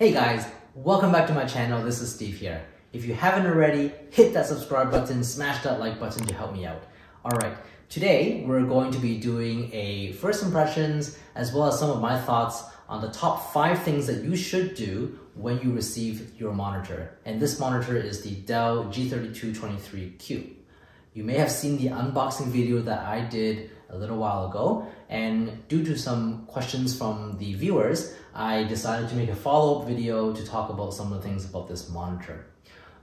Hey guys, welcome back to my channel. This is Steve here. If you haven't already, hit that subscribe button, smash that like button to help me out. Alright, today we're going to be doing a first impressions as well as some of my thoughts on the top 5 things that you should do when you receive your monitor. And this monitor is the Dell G3223Q. You may have seen the unboxing video that I did a little while ago and due to some questions from the viewers, I decided to make a follow-up video to talk about some of the things about this monitor.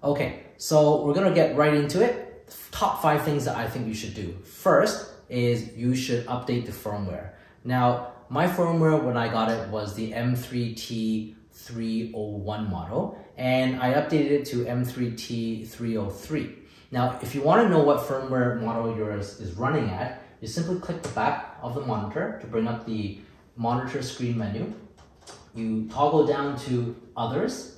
Okay, so we're gonna get right into it. Top five things that I think you should do. First is you should update the firmware. Now, my firmware when I got it was the M3T301 model, and I updated it to M3T303. Now, if you wanna know what firmware model yours is running at, you simply click the back of the monitor to bring up the monitor screen menu. You toggle down to others,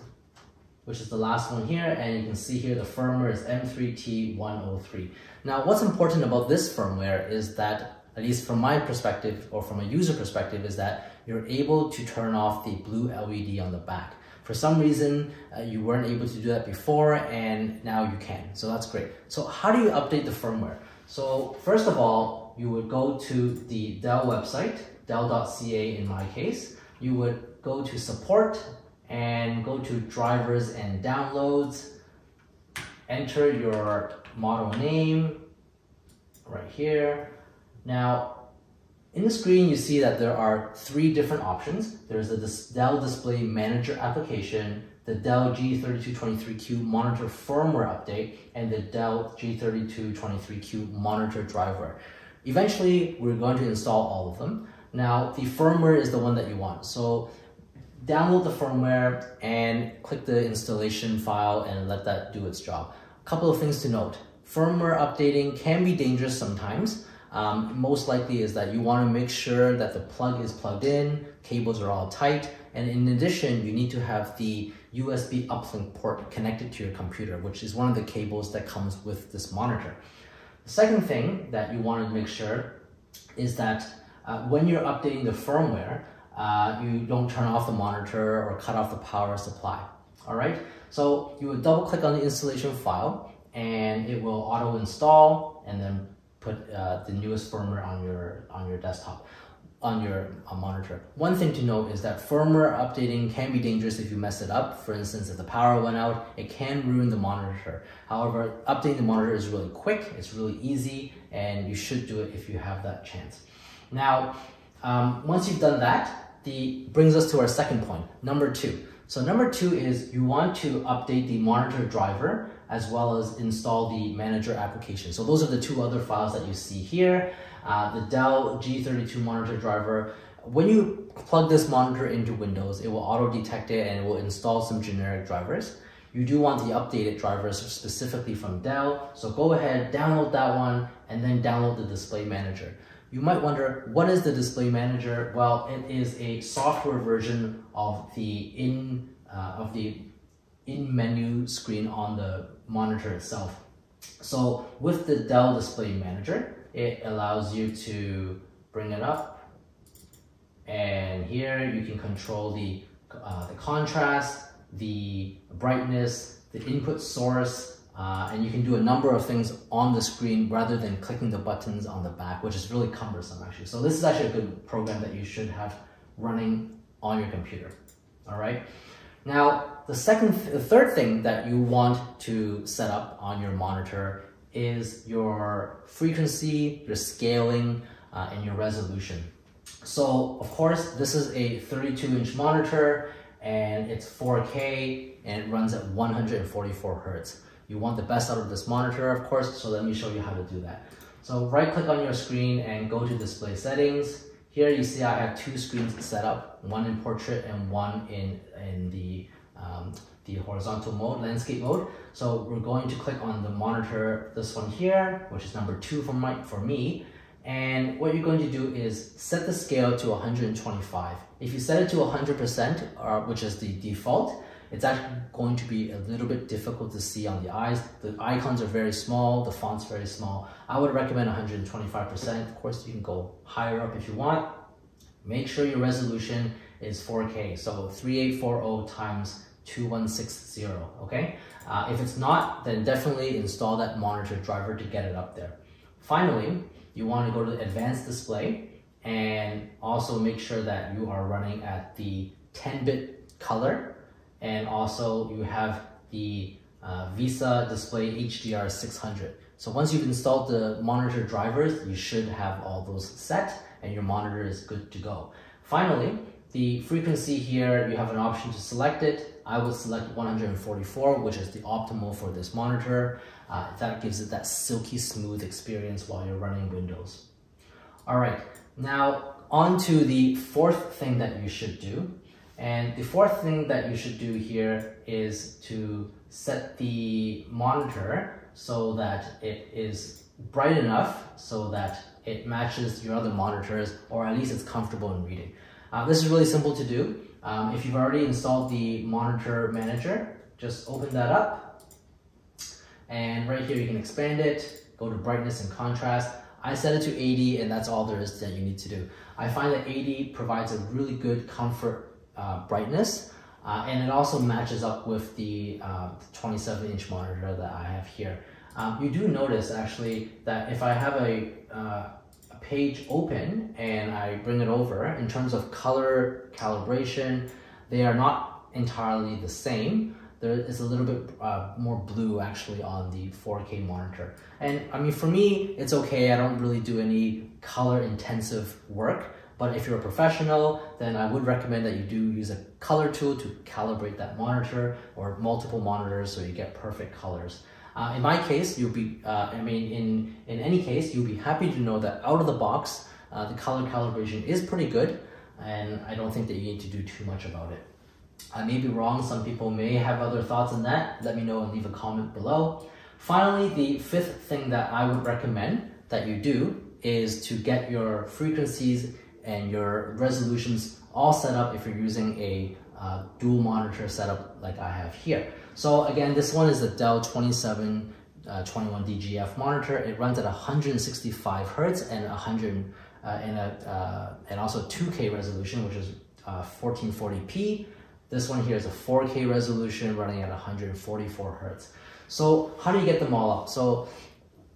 which is the last one here, and you can see here the firmware is M3T103. Now, what's important about this firmware is that, at least from my perspective or from a user perspective, is that you're able to turn off the blue LED on the back. For some reason, uh, you weren't able to do that before and now you can. So that's great. So how do you update the firmware? So first of all, you would go to the Dell website, dell.ca in my case. You would go to support and go to drivers and downloads. Enter your model name right here. Now, in the screen, you see that there are three different options. There's the Dell Display Manager application, the Dell G3223Q monitor firmware update, and the Dell G3223Q monitor driver. Eventually, we're going to install all of them. Now, the firmware is the one that you want. So download the firmware and click the installation file and let that do its job. A couple of things to note. Firmware updating can be dangerous sometimes. Um, most likely is that you want to make sure that the plug is plugged in, cables are all tight, and in addition, you need to have the USB uplink port connected to your computer, which is one of the cables that comes with this monitor. Second thing that you want to make sure is that uh, when you're updating the firmware, uh, you don't turn off the monitor or cut off the power supply. All right, so you would double click on the installation file and it will auto install and then put uh, the newest firmware on your on your desktop on your uh, monitor. One thing to note is that firmware updating can be dangerous if you mess it up. For instance, if the power went out, it can ruin the monitor. However, updating the monitor is really quick, it's really easy, and you should do it if you have that chance. Now, um, once you've done that, the brings us to our second point, number two. So number two is you want to update the monitor driver as well as install the manager application. So those are the two other files that you see here. Uh, the Dell G32 monitor driver, when you plug this monitor into Windows, it will auto detect it and it will install some generic drivers. You do want the updated drivers specifically from Dell, so go ahead, download that one, and then download the display manager. You might wonder, what is the display manager? Well, it is a software version of the in uh, of the in menu screen on the monitor itself. So with the Dell Display Manager, it allows you to bring it up and here you can control the, uh, the contrast, the brightness, the input source, uh, and you can do a number of things on the screen rather than clicking the buttons on the back, which is really cumbersome actually. So this is actually a good program that you should have running on your computer, all right? Now, the second, the third thing that you want to set up on your monitor is your frequency, your scaling, uh, and your resolution. So of course, this is a 32 inch monitor and it's 4K and it runs at 144 Hertz. You want the best out of this monitor, of course, so let me show you how to do that. So right click on your screen and go to display settings. Here you see I have two screens set up, one in portrait and one in, in the um, the horizontal mode, landscape mode. So we're going to click on the monitor, this one here, which is number two for, my, for me. And what you're going to do is set the scale to 125. If you set it to 100%, uh, which is the default, it's actually going to be a little bit difficult to see on the eyes. The icons are very small, the font's very small. I would recommend 125%. Of course, you can go higher up if you want. Make sure your resolution is 4K. So 3840 times 2160, okay? Uh, if it's not, then definitely install that monitor driver to get it up there. Finally, you want to go to advanced display and also make sure that you are running at the 10-bit color and also you have the uh, VESA display HDR 600. So once you've installed the monitor drivers, you should have all those set and your monitor is good to go. Finally, the frequency here, you have an option to select it. I will select 144, which is the optimal for this monitor. Uh, that gives it that silky smooth experience while you're running Windows. All right, now on to the fourth thing that you should do. And the fourth thing that you should do here is to set the monitor so that it is bright enough so that it matches your other monitors or at least it's comfortable in reading. Uh, this is really simple to do. Um, if you've already installed the monitor manager, just open that up and right here you can expand it, go to brightness and contrast. I set it to 80 and that's all there is that you need to do. I find that 80 provides a really good comfort uh, brightness uh, and it also matches up with the 27-inch uh, monitor that I have here. Um, you do notice actually that if I have a, uh, a, page open and I bring it over, in terms of color calibration, they are not entirely the same. There is a little bit uh, more blue actually on the 4K monitor. And I mean, for me, it's okay. I don't really do any color intensive work. But if you're a professional, then I would recommend that you do use a color tool to calibrate that monitor or multiple monitors so you get perfect colors. Uh, in my case, you'll be, uh, I mean, in, in any case, you'll be happy to know that out of the box, uh, the color calibration is pretty good, and I don't think that you need to do too much about it. I may be wrong, some people may have other thoughts on that. Let me know and leave a comment below. Finally, the fifth thing that I would recommend that you do is to get your frequencies and your resolutions all set up if you're using a uh, dual monitor setup like I have here. So again, this one is the Dell 27 uh, 21DGF monitor. It runs at 165 hertz and 100 uh, and, a, uh, and also 2K resolution, which is 1440p. Uh, this one here is a 4K resolution running at 144 hertz. So how do you get them all up? So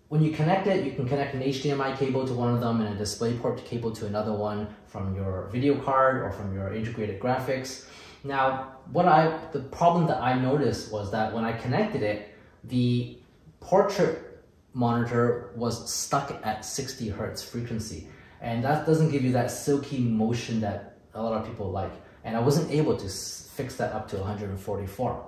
when you connect it, you can connect an HDMI cable to one of them and a DisplayPort cable to another one from your video card or from your integrated graphics. Now, what I the problem that I noticed was that when I connected it, the portrait monitor was stuck at 60 hertz frequency. And that doesn't give you that silky motion that a lot of people like. And I wasn't able to fix that up to 144.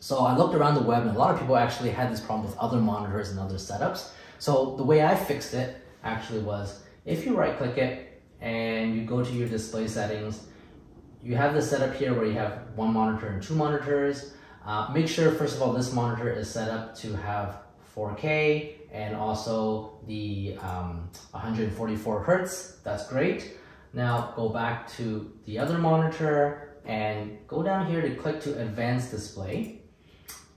So I looked around the web and a lot of people actually had this problem with other monitors and other setups. So the way I fixed it actually was if you right click it and you go to your display settings, you have the setup here where you have one monitor and two monitors. Uh, make sure first of all this monitor is set up to have 4K and also the um, 144 Hertz, that's great. Now go back to the other monitor and go down here to click to advanced display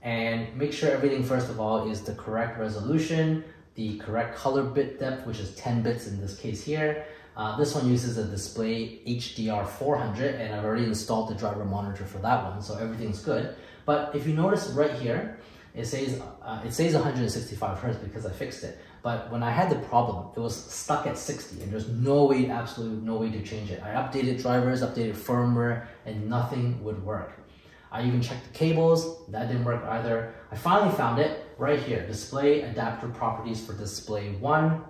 and make sure everything first of all is the correct resolution the correct color bit depth, which is 10 bits in this case here. Uh, this one uses a display HDR 400 and I've already installed the driver monitor for that one, so everything's good. But if you notice right here, it says uh, it says 165 hertz because I fixed it. But when I had the problem, it was stuck at 60 and there's no way, absolutely no way to change it. I updated drivers, updated firmware, and nothing would work. I even checked the cables, that didn't work either. I finally found it right here, display adapter properties for display one.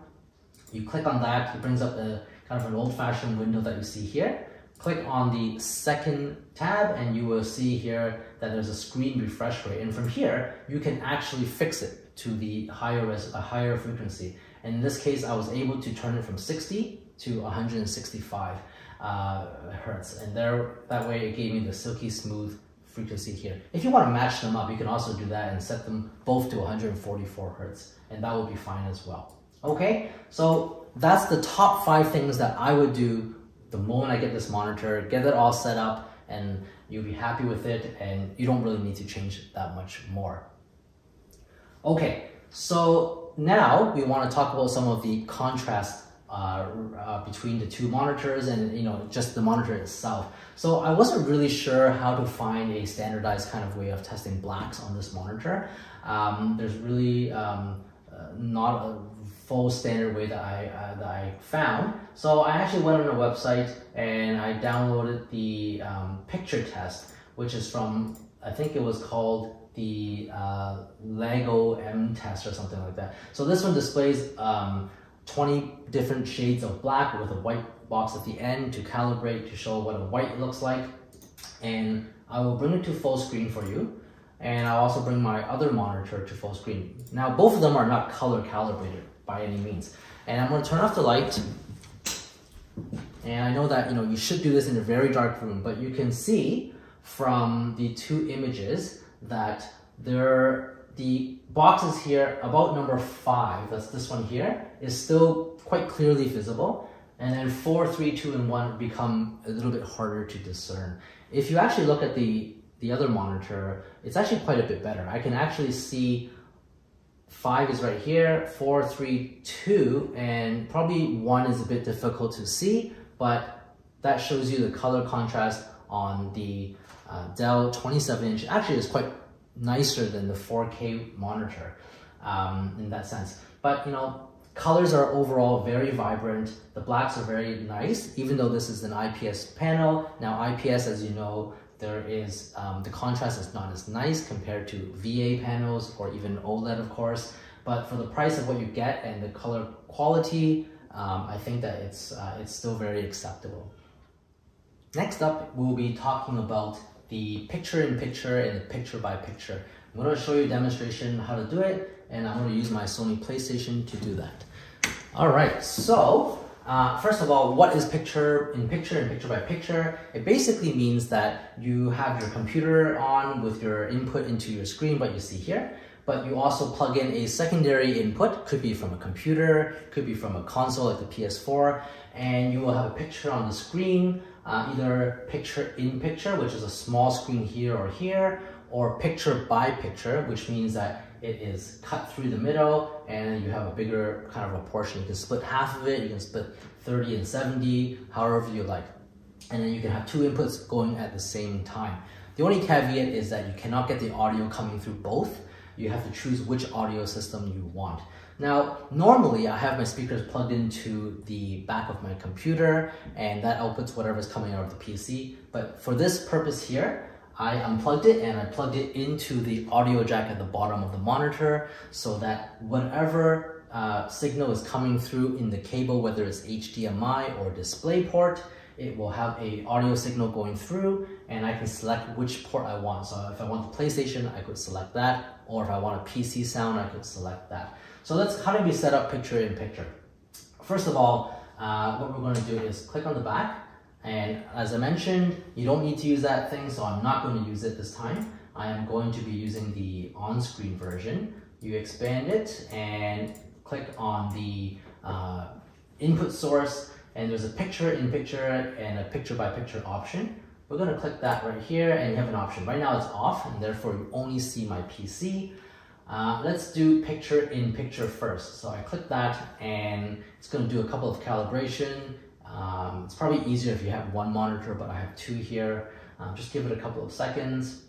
You click on that, it brings up the kind of an old fashioned window that you see here. Click on the second tab and you will see here that there's a screen refresh rate. And from here, you can actually fix it to the higher, res a higher frequency. And in this case, I was able to turn it from 60 to 165 uh, hertz. And there, that way it gave me the silky smooth frequency here. If you want to match them up, you can also do that and set them both to 144 hertz, and that will be fine as well. Okay, so that's the top five things that I would do the moment I get this monitor, get it all set up, and you'll be happy with it, and you don't really need to change that much more. Okay, so now we want to talk about some of the contrast uh, uh, between the two monitors and you know just the monitor itself. So I wasn't really sure how to find a standardized kind of way of testing blacks on this monitor. Um, there's really um, uh, not a full standard way that I uh, that I found. So I actually went on a website and I downloaded the um, picture test, which is from I think it was called the uh, Lagom test or something like that. So this one displays um, 20 different shades of black with a white box at the end to calibrate to show what a white looks like. And I will bring it to full screen for you. And I'll also bring my other monitor to full screen. Now, both of them are not color calibrated by any means. And I'm gonna turn off the light. And I know that you know you should do this in a very dark room, but you can see from the two images that there the boxes here about number five, that's this one here, is still quite clearly visible. And then four, three, two, and one become a little bit harder to discern. If you actually look at the, the other monitor, it's actually quite a bit better. I can actually see five is right here, four, three, two, and probably one is a bit difficult to see, but that shows you the color contrast on the uh, Dell 27 inch. Actually, it's quite nicer than the 4K monitor um, in that sense. But you know, colors are overall very vibrant. The blacks are very nice, even though this is an IPS panel. Now IPS, as you know, there is, um, the contrast is not as nice compared to VA panels or even OLED, of course. But for the price of what you get and the color quality, um, I think that it's, uh, it's still very acceptable. Next up, we'll be talking about the picture-in-picture -picture and the picture-by-picture. -picture. I'm going to show you a demonstration how to do it, and I'm going to use my Sony PlayStation to do that. All right, so uh, first of all, what is picture-in-picture and picture-by-picture? It basically means that you have your computer on with your input into your screen, what you see here, but you also plug in a secondary input, could be from a computer, could be from a console like the PS4, and you will have a picture on the screen uh, either picture in picture, which is a small screen here or here, or picture by picture, which means that it is cut through the middle and you have a bigger kind of a portion. You can split half of it, you can split 30 and 70, however you like. And then you can have two inputs going at the same time. The only caveat is that you cannot get the audio coming through both. You have to choose which audio system you want. Now, normally I have my speakers plugged into the back of my computer and that outputs whatever is coming out of the PC. But for this purpose here, I unplugged it and I plugged it into the audio jack at the bottom of the monitor so that whatever uh, signal is coming through in the cable, whether it's HDMI or DisplayPort, it will have a audio signal going through and I can select which port I want. So if I want the PlayStation, I could select that. Or if I want a PC sound, I could select that. So let's, how do we set up picture in picture? First of all, uh, what we're going to do is click on the back. And as I mentioned, you don't need to use that thing, so I'm not going to use it this time. I am going to be using the on-screen version. You expand it and click on the uh, input source and there's a picture in picture and a picture by picture option. We're gonna click that right here and you have an option. Right now it's off and therefore you only see my PC. Uh, let's do picture in picture first. So I click that and it's gonna do a couple of calibration. Um, it's probably easier if you have one monitor, but I have two here. Um, just give it a couple of seconds.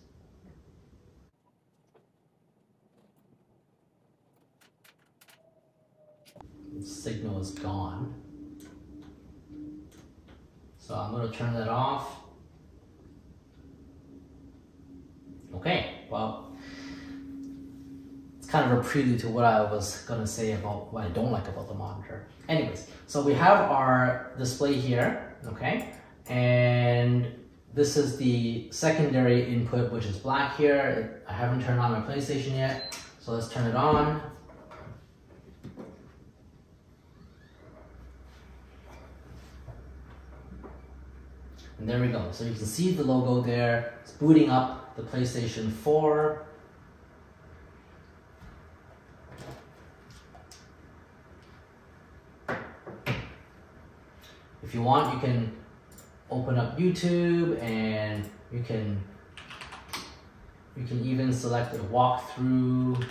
The signal is gone. So I'm going to turn that off. Okay, well, kind of a prelude to what I was to say about what I don't like about the monitor. Anyways, so we have our display here, okay? And this is the secondary input, which is black here. I haven't turned on my PlayStation yet, so let's turn it on. And there we go. So you can see the logo there. It's booting up the PlayStation 4. If you want, you can open up YouTube and you can you can even select a walkthrough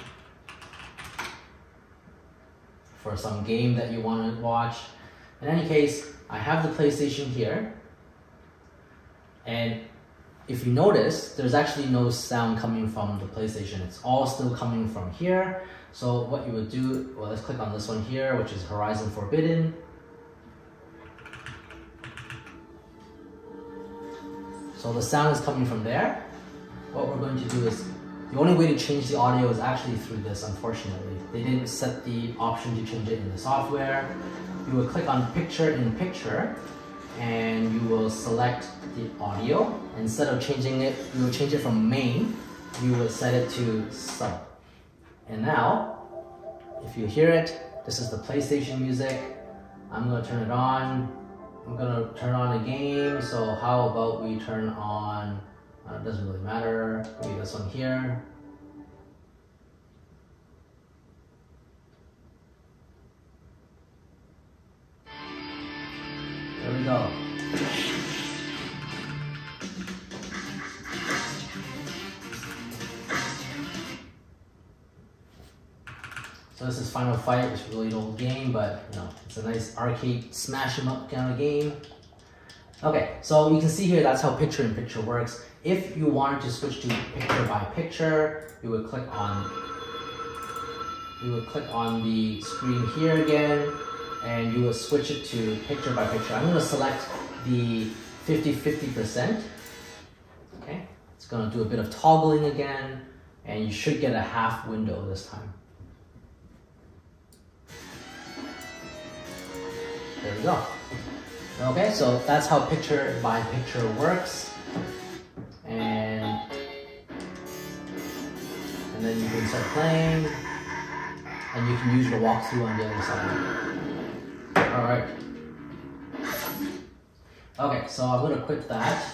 for some game that you want to watch. In any case, I have the PlayStation here, and if you notice, there's actually no sound coming from the PlayStation. It's all still coming from here. So what you would do, well, let's click on this one here, which is Horizon Forbidden. So the sound is coming from there. What we're going to do is, the only way to change the audio is actually through this, unfortunately. They didn't set the option to change it in the software. You will click on picture in picture, and you will select the audio. Instead of changing it, you will change it from main, you will set it to sub. And now, if you hear it, this is the PlayStation music. I'm gonna turn it on. I'm gonna turn on a game, so how about we turn on, uh, it doesn't really matter, maybe this one here. There we go. So this is Final Fight, it's a really old game, but you know, it's a nice arcade smash 'em up kind of game. Okay, so you can see here that's how picture in picture works. If you wanted to switch to picture by picture, you would click on you would click on the screen here again, and you would switch it to picture by picture. I'm going to select the 50-50%. Okay, it's going to do a bit of toggling again, and you should get a half window this time. There we go. Okay, so that's how picture by picture works. And, and then you can start playing and you can use the walkthrough on the other side. Alright. Okay, so I'm gonna quit that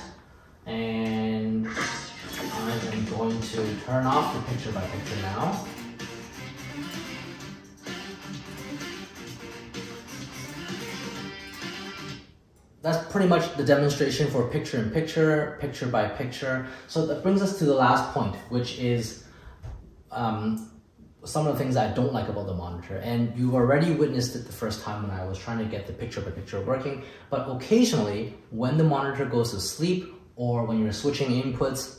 and I am going to turn off the picture by picture now. That's pretty much the demonstration for picture in picture, picture by picture. So that brings us to the last point, which is um, some of the things I don't like about the monitor. And you've already witnessed it the first time when I was trying to get the picture by picture working. But occasionally, when the monitor goes to sleep or when you're switching inputs,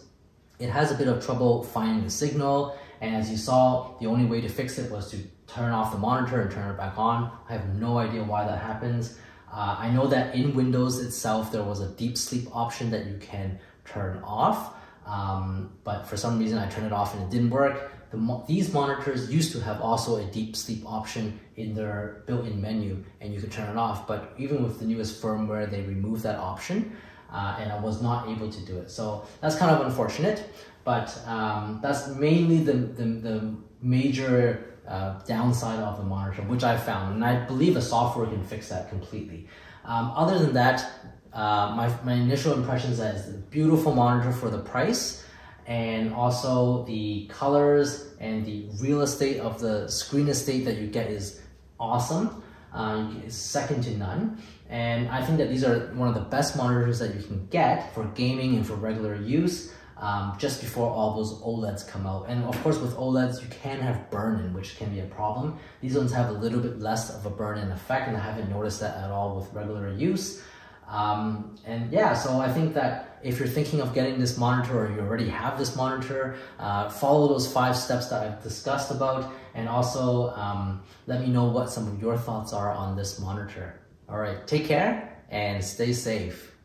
it has a bit of trouble finding the signal. And as you saw, the only way to fix it was to turn off the monitor and turn it back on. I have no idea why that happens. Uh, I know that in Windows itself, there was a deep sleep option that you can turn off. Um, but for some reason I turned it off and it didn't work. The mo these monitors used to have also a deep sleep option in their built-in menu and you could turn it off. But even with the newest firmware, they removed that option uh, and I was not able to do it. So that's kind of unfortunate, but um, that's mainly the, the, the major uh, downside of the monitor, which I found, and I believe the software can fix that completely. Um, other than that, uh, my, my initial impression is that it's a beautiful monitor for the price, and also the colors and the real estate of the screen estate that you get is awesome. Uh, it's second to none. And I think that these are one of the best monitors that you can get for gaming and for regular use um, just before all those OLEDs come out. And of course with OLEDs, you can have burn-in, which can be a problem. These ones have a little bit less of a burn-in effect and I haven't noticed that at all with regular use. Um, and yeah, so I think that if you're thinking of getting this monitor or you already have this monitor, uh, follow those five steps that I've discussed about and also um, let me know what some of your thoughts are on this monitor. All right, take care and stay safe.